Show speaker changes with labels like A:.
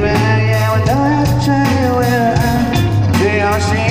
A: red, yeah, we don't have to tell you where I am. Do you